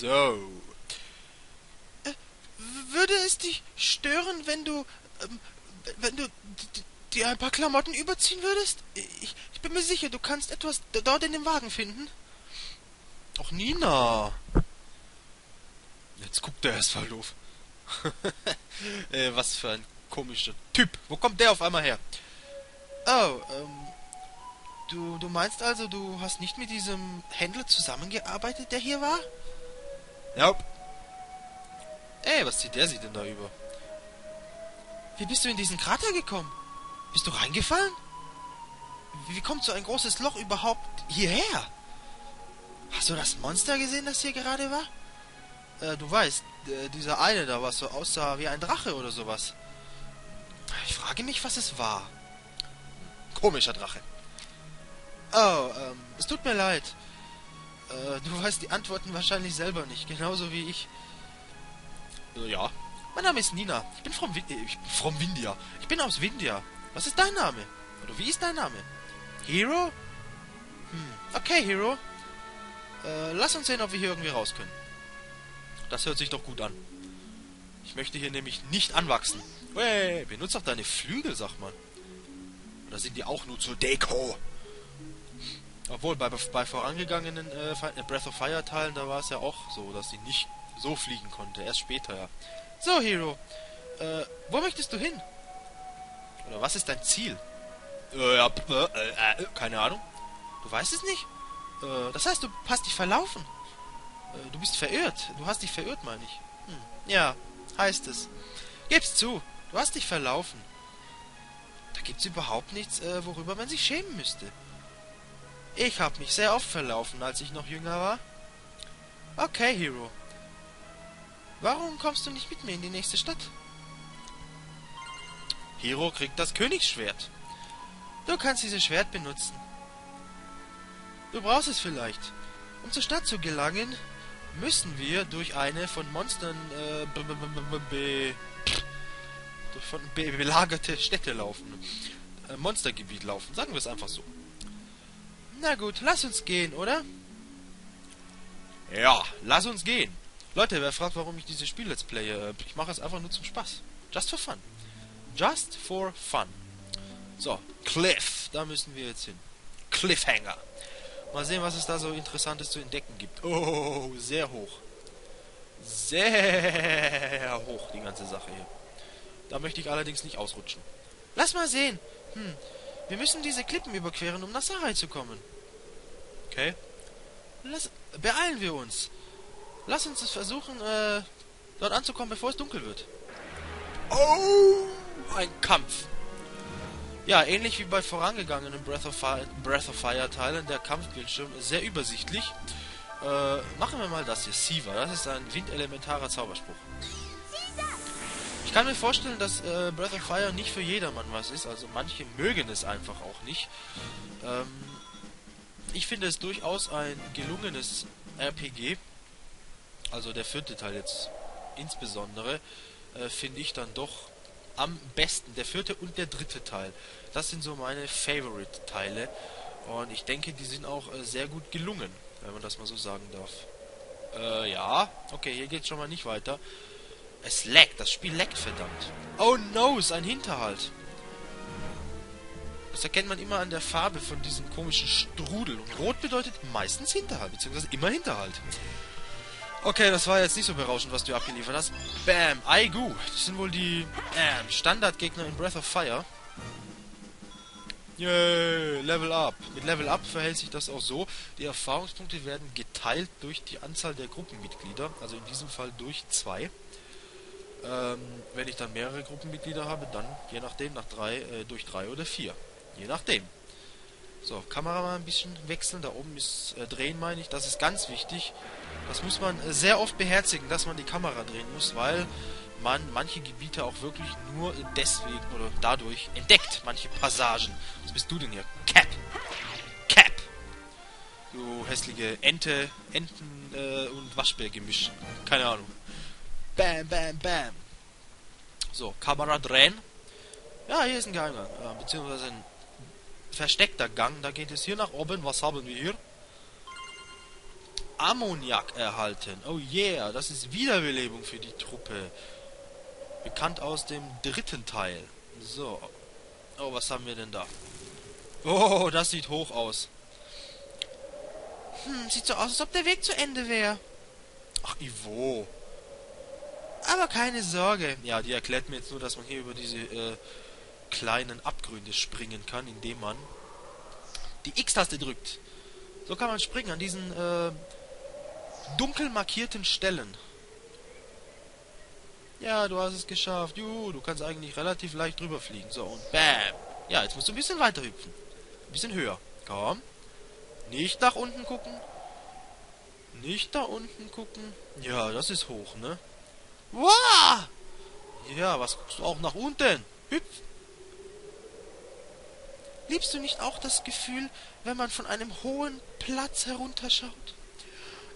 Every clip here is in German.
So. Äh, würde es dich stören, wenn du, ähm, wenn du dir ein paar Klamotten überziehen würdest? Ich, ich bin mir sicher, du kannst etwas dort in dem Wagen finden. Ach, Nina. Jetzt guckt er erst mal doof. äh, was für ein komischer Typ. Wo kommt der auf einmal her? Oh, ähm, du, du meinst also, du hast nicht mit diesem Händler zusammengearbeitet, der hier war? Ja. Ey, was zieht der sich denn da über? Wie bist du in diesen Krater gekommen? Bist du reingefallen? Wie, kommt so ein großes Loch überhaupt hierher? Hast du das Monster gesehen, das hier gerade war? Äh, du weißt, dieser eine da, was so aussah wie ein Drache oder sowas. Ich frage mich, was es war. Komischer Drache. Oh, ähm, es tut mir leid. Äh, du weißt die Antworten wahrscheinlich selber nicht, genauso wie ich. Äh, ja. Mein Name ist Nina. Ich bin vom, äh, ich bin vom Windia. Ich bin aus Windia. Was ist dein Name? Oder wie ist dein Name? Hero? Hm, okay, Hero. Äh, lass uns sehen, ob wir hier irgendwie raus können. Das hört sich doch gut an. Ich möchte hier nämlich nicht anwachsen. Hey, benutzt doch deine Flügel, sag mal. Oder sind die auch nur zur Deko? Obwohl, bei, bei vorangegangenen äh, Breath of Fire Teilen, da war es ja auch so, dass sie nicht so fliegen konnte. Erst später, ja. So, Hero. Äh, wo möchtest du hin? Oder was ist dein Ziel? Äh, ja, äh, äh, keine Ahnung. Du weißt es nicht? Äh, das heißt, du hast dich verlaufen. Äh, du bist verirrt. Du hast dich verirrt, meine ich. Hm. Ja, heißt es. Gib's zu. Du hast dich verlaufen. Da gibt's überhaupt nichts, äh, worüber man sich schämen müsste. Ich hab mich sehr oft verlaufen, als ich noch jünger war. Okay, Hero. Warum kommst du nicht mit mir in die nächste Stadt? Hero kriegt das Königsschwert. Du kannst dieses Schwert benutzen. Du brauchst es vielleicht. Um zur Stadt zu gelangen, müssen wir durch eine von Monstern äh, be, be, be, von be belagerte Städte laufen. Äh, Monstergebiet laufen. Sagen wir es einfach so. Na gut, lass uns gehen, oder? Ja, lass uns gehen. Leute, wer fragt, warum ich diese Spiel Let's Play, äh, ich mache es einfach nur zum Spaß. Just for fun. Just for fun. So, Cliff, da müssen wir jetzt hin. Cliffhanger. Mal sehen, was es da so Interessantes zu entdecken gibt. Oh, sehr hoch. Sehr hoch, die ganze Sache hier. Da möchte ich allerdings nicht ausrutschen. Lass mal sehen. Hm, wir müssen diese Klippen überqueren, um nach Sarai zu kommen. Okay. Lass, beeilen wir uns. Lass uns es versuchen, äh, dort anzukommen, bevor es dunkel wird. Oh, ein Kampf. Ja, ähnlich wie bei vorangegangenen Breath of Fire, Breath of Fire Teilen, der Kampfbildschirm ist sehr übersichtlich. Äh, machen wir mal das hier, Siva. Das ist ein windelementarer Zauberspruch. Ich kann mir vorstellen, dass äh, Breath of Fire nicht für jedermann was ist. Also manche mögen es einfach auch nicht. Ähm, ich finde es durchaus ein gelungenes RPG. Also der vierte Teil jetzt insbesondere, äh, finde ich dann doch am besten. Der vierte und der dritte Teil. Das sind so meine Favorite-Teile. Und ich denke, die sind auch äh, sehr gut gelungen, wenn man das mal so sagen darf. Äh, ja. Okay, hier geht's schon mal nicht weiter. Es laggt, das Spiel laggt verdammt. Oh no, ist ein Hinterhalt. Das erkennt man immer an der Farbe von diesem komischen Strudel. Und rot bedeutet meistens Hinterhalt, beziehungsweise immer Hinterhalt. Okay, das war jetzt nicht so berauschend, was du abgeliefert hast. Bam, Aigu. Das sind wohl die ähm, Standardgegner in Breath of Fire. Yay, Level Up. Mit Level Up verhält sich das auch so. Die Erfahrungspunkte werden geteilt durch die Anzahl der Gruppenmitglieder. Also in diesem Fall durch zwei. Ähm, wenn ich dann mehrere Gruppenmitglieder habe, dann je nachdem nach drei, äh, durch drei oder vier. Je nachdem. So, Kamera mal ein bisschen wechseln. Da oben ist äh, drehen, meine ich. Das ist ganz wichtig. Das muss man äh, sehr oft beherzigen, dass man die Kamera drehen muss, weil man manche Gebiete auch wirklich nur deswegen oder dadurch entdeckt, manche Passagen. Was bist du denn hier? Cap! Cap! Du hässliche Ente, Enten äh, und Waschbärgemisch. Keine Ahnung. Bam, bam, bam. So, Kamera drehen. Ja, hier ist ein Geheimgang, äh, beziehungsweise ein versteckter Gang. Da geht es hier nach oben. Was haben wir hier? Ammoniak erhalten. Oh yeah, das ist Wiederbelebung für die Truppe. Bekannt aus dem dritten Teil. So. Oh, was haben wir denn da? Oh, das sieht hoch aus. Hm, sieht so aus, als ob der Weg zu Ende wäre. Ach, Ivo. Aber keine Sorge. Ja, die erklärt mir jetzt nur, dass man hier über diese äh, kleinen Abgründe springen kann, indem man die X-Taste drückt. So kann man springen an diesen äh, dunkel markierten Stellen. Ja, du hast es geschafft. Juhu, du kannst eigentlich relativ leicht drüber fliegen. So, und bam. Ja, jetzt musst du ein bisschen weiter hüpfen. Ein bisschen höher. Komm. Nicht nach unten gucken. Nicht da unten gucken. Ja, das ist hoch, ne? Wow! Ja, was guckst du auch nach unten? Hüpf! Liebst du nicht auch das Gefühl, wenn man von einem hohen Platz herunterschaut?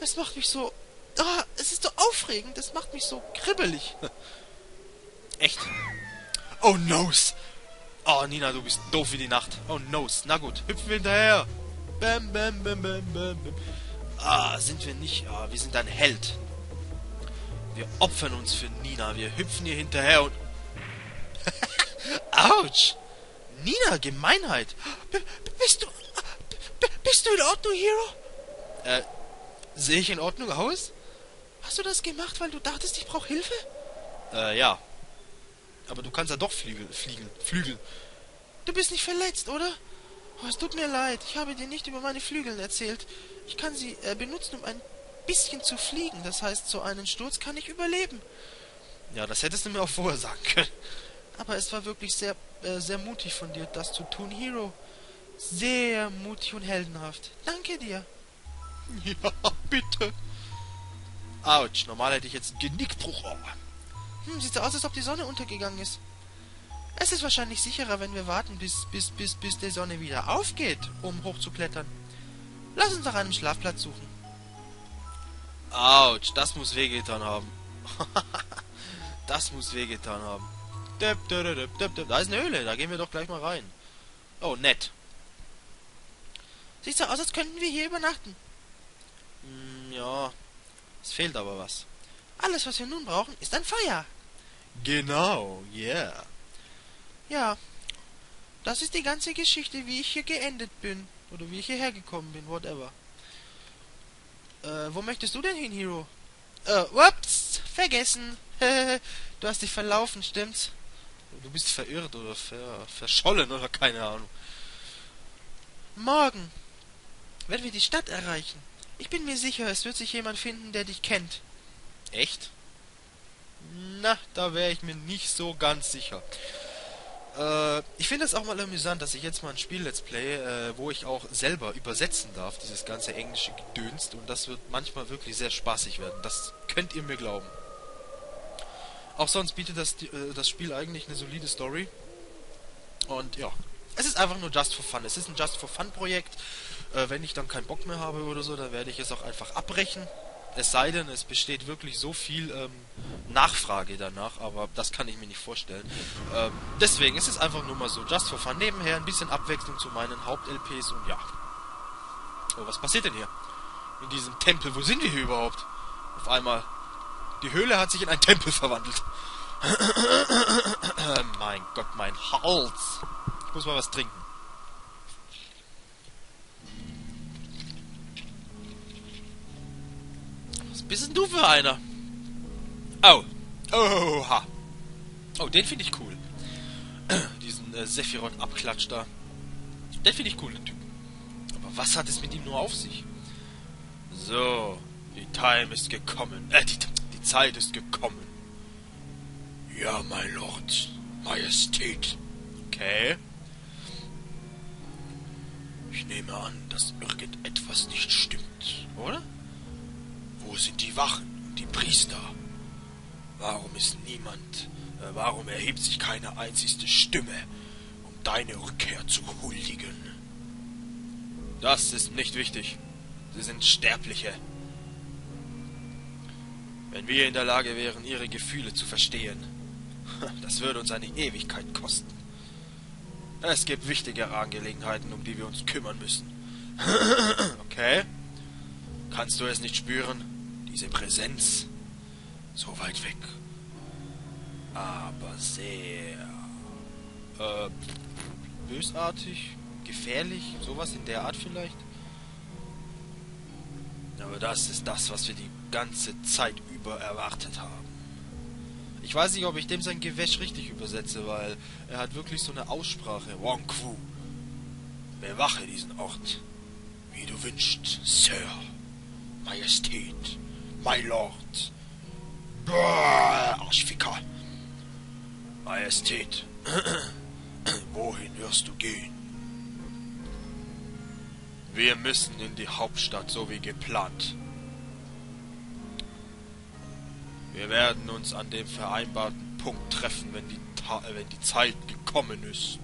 Es macht mich so... Ah, es ist so aufregend, es macht mich so kribbelig. Echt? Oh, nose! Oh, Nina, du bist doof wie die Nacht. Oh, nose. Na gut, hüpfen wir hinterher. Bam, bam, bam, bam, bam, bam. Ah, sind wir nicht... Ah, wir sind ein Held. Wir opfern uns für Nina. Wir hüpfen ihr hinterher und... Autsch! Nina, Gemeinheit! B bist du... Bist du in Ordnung, Hero? Äh, sehe ich in Ordnung aus? Hast du das gemacht, weil du dachtest, ich brauche Hilfe? Äh, ja. Aber du kannst ja doch fliegen, fliegen, flügeln. Du bist nicht verletzt, oder? Oh, es tut mir leid, ich habe dir nicht über meine Flügeln erzählt. Ich kann sie äh, benutzen, um ein bisschen zu fliegen. Das heißt, so einen Sturz kann ich überleben. Ja, das hättest du mir auch vorher sagen können. Aber es war wirklich sehr, äh, sehr mutig von dir, das zu tun, Hero. Sehr mutig und heldenhaft. Danke dir. Ja, bitte. Autsch, normal hätte ich jetzt einen Genickbruch. Hm, sieht so aus, als ob die Sonne untergegangen ist. Es ist wahrscheinlich sicherer, wenn wir warten, bis, bis, bis, bis die Sonne wieder aufgeht, um hochzuklettern. Lass uns nach einem Schlafplatz suchen. Autsch, das muss wehgetan haben. das muss wehgetan haben. Da ist eine Höhle, da gehen wir doch gleich mal rein. Oh, nett. Sieht so aus, als könnten wir hier übernachten. Hm, ja, es fehlt aber was. Alles, was wir nun brauchen, ist ein Feuer. Genau, yeah. Ja, das ist die ganze Geschichte, wie ich hier geendet bin. Oder wie ich hierher gekommen bin, whatever. Äh, wo möchtest du denn hin, Hero? Äh, ups, vergessen. du hast dich verlaufen, stimmt's? Du bist verirrt oder ver verschollen oder keine Ahnung. Morgen, wenn wir die Stadt erreichen, ich bin mir sicher, es wird sich jemand finden, der dich kennt. Echt? Na, da wäre ich mir nicht so ganz sicher. Äh, ich finde es auch mal amüsant, dass ich jetzt mal ein Spiel Let's Play, äh, wo ich auch selber übersetzen darf, dieses ganze englische Gedönst. Und das wird manchmal wirklich sehr spaßig werden. Das könnt ihr mir glauben. Auch sonst bietet das, äh, das Spiel eigentlich eine solide Story. Und ja, es ist einfach nur Just for Fun. Es ist ein Just for Fun Projekt. Äh, wenn ich dann keinen Bock mehr habe oder so, dann werde ich es auch einfach abbrechen. Es sei denn, es besteht wirklich so viel ähm, Nachfrage danach, aber das kann ich mir nicht vorstellen. Ähm, deswegen ist es einfach nur mal so, just for fun. Nebenher ein bisschen Abwechslung zu meinen Haupt-LPs und ja. Oh, was passiert denn hier? In diesem Tempel, wo sind wir hier überhaupt? Auf einmal. Die Höhle hat sich in einen Tempel verwandelt. mein Gott, mein Hals. Ich muss mal was trinken. Bist denn du für einer? Oh. Oha. Oh, den finde ich cool. Diesen äh, Sephiroth-Abklatsch da. Den finde ich cool, den Typ. Aber was hat es mit ihm nur auf sich? So, die Time ist gekommen. Äh, die, die Zeit ist gekommen. Ja, mein Lord. Majestät. Okay. Ich nehme an, dass irgendetwas nicht stimmt, oder? Wo sind die Wachen und die Priester? Warum ist niemand, äh, warum erhebt sich keine einzigste Stimme, um deine Rückkehr zu huldigen? Das ist nicht wichtig. Sie sind Sterbliche. Wenn wir in der Lage wären, ihre Gefühle zu verstehen, das würde uns eine Ewigkeit kosten. Es gibt wichtigere Angelegenheiten, um die wir uns kümmern müssen. okay? Kannst du es nicht spüren? Diese Präsenz. So weit weg. Aber sehr. Äh, bösartig, gefährlich, sowas in der Art vielleicht. Aber das ist das, was wir die ganze Zeit über erwartet haben. Ich weiß nicht, ob ich dem sein Gewäsch richtig übersetze, weil er hat wirklich so eine Aussprache. Wongfu. Bewache diesen Ort, wie du wünschst, Sir. Majestät, my Lord. Brrr, Arschficker. Majestät, wohin wirst du gehen? Wir müssen in die Hauptstadt, so wie geplant. Wir werden uns an dem vereinbarten Punkt treffen, wenn die, Ta wenn die Zeit gekommen ist.